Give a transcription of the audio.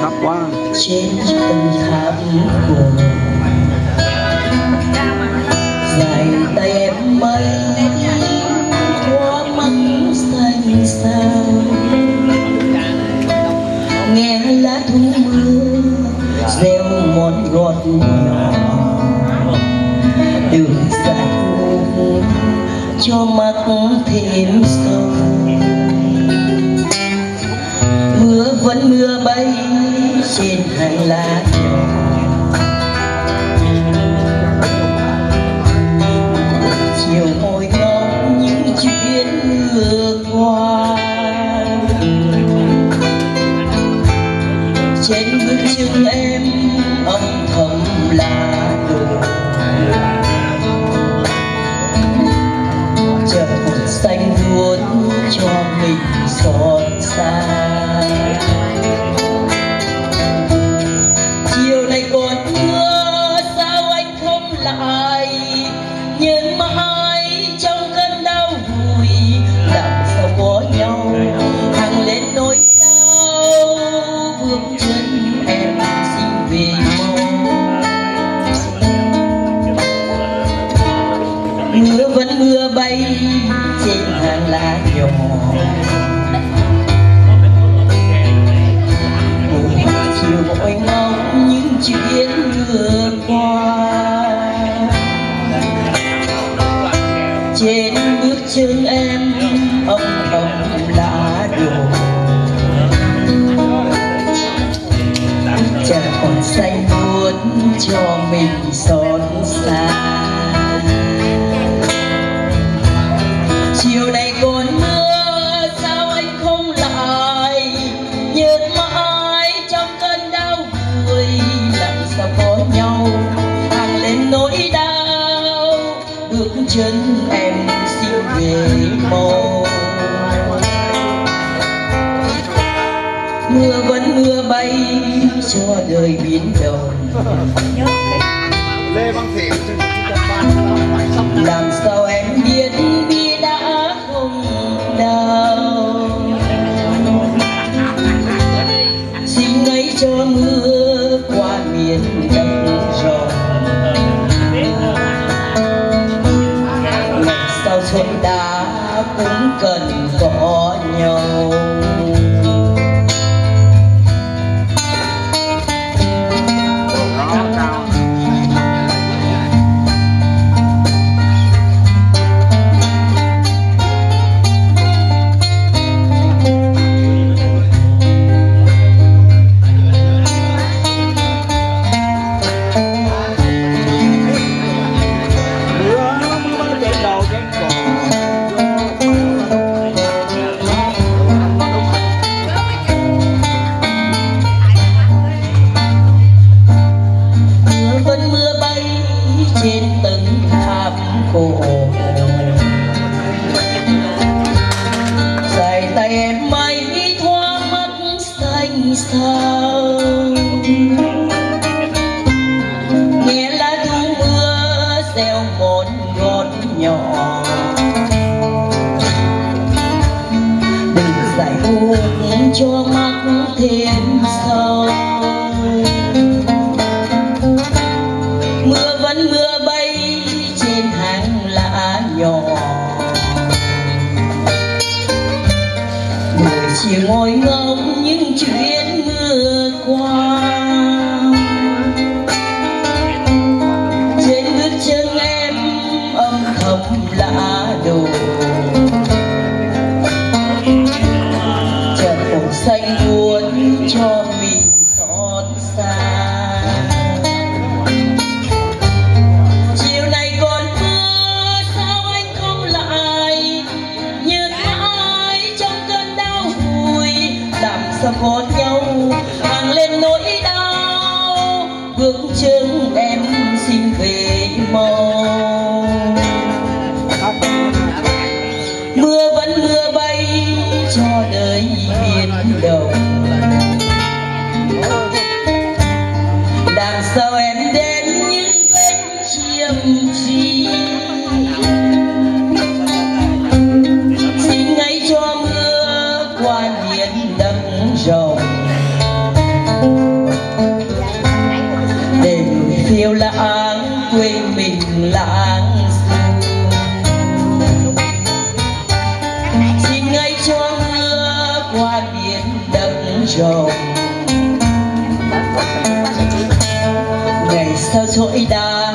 thấp quá. Trên từng tháp buồn dài tay em mây, qua mắt xanh sao nghe lá thu mưa, reo mòn gót đường dài cho mắt thêm sâu. xin hãy là nhau mây trên hàng lá nhỏ buổi chiều vội ngóng những chuyện vừa qua. chân em xin về mau mưa vẫn mưa bay cho đời biến đổi. Làm sao nghe lá thu mưa gieo một ngọt nhỏ. Đừng giải buồn cho mắt thêm sâu. em xin về mơ quê mình lãng du xin ngay cho mưa qua biển đậm rồng. Ngày sao trỗi đá